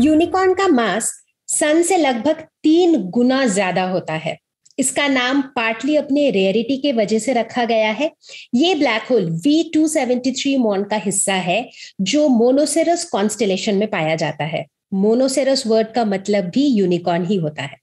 Unicorn का मास सन से लगभग तीन गुना ज़्यादा होता है। इसका नाम पार्टली अपने रेयरिटी के वजह से रखा गया है। ये black hole V two seventy three Mon का हिस्सा है, जो मोनोसेरस कॉन्स्टेलेशन में पाया जाता है। मोनोसेरस वर्ड का मतलब भी यूनिकॉर्न ही होता है।